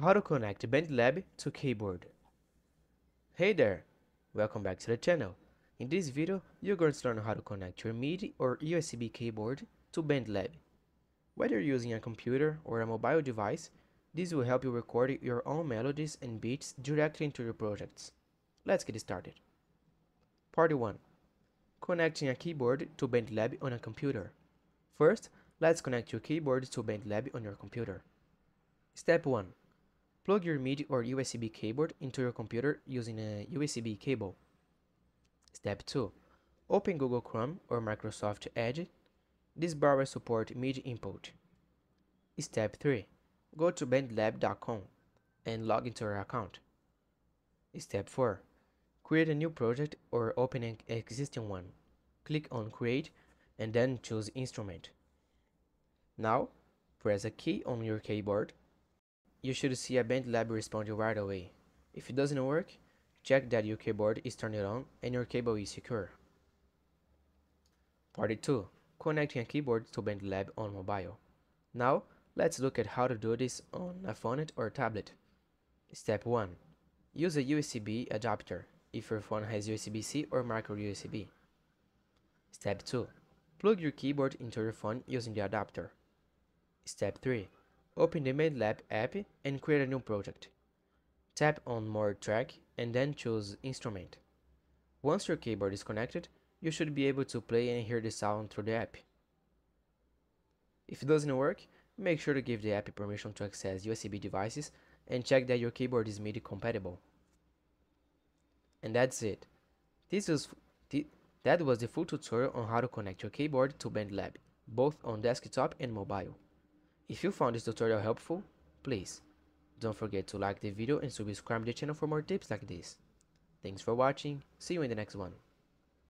How to connect BandLab to keyboard. Hey there! Welcome back to the channel. In this video, you're going to learn how to connect your MIDI or USB keyboard to BandLab. Whether you're using a computer or a mobile device, this will help you record your own melodies and beats directly into your projects. Let's get started. Part 1. Connecting a keyboard to BandLab on a computer. First, let's connect your keyboard to BandLab on your computer. Step 1. Plug your MIDI or USB keyboard into your computer using a USB cable. Step 2. Open Google Chrome or Microsoft Edge. This bar will support MIDI input. Step 3. Go to bandlab.com and log into your account. Step 4. Create a new project or open an existing one. Click on Create and then choose Instrument. Now, press a key on your keyboard you should see a BandLab respond right away. If it doesn't work, check that your keyboard is turned on and your cable is secure. Part 2. Connecting a keyboard to BandLab on mobile. Now, let's look at how to do this on a phone or tablet. Step 1. Use a USB adapter if your phone has USB-C or micro USB. Step 2. Plug your keyboard into your phone using the adapter. Step 3. Open the BandLab app and create a new project. Tap on More Track and then choose Instrument. Once your keyboard is connected, you should be able to play and hear the sound through the app. If it doesn't work, make sure to give the app permission to access USB devices and check that your keyboard is MIDI compatible. And that's it. This was th that was the full tutorial on how to connect your keyboard to BandLab, both on desktop and mobile. If you found this tutorial helpful, please don't forget to like the video and subscribe to the channel for more tips like this. Thanks for watching, see you in the next one.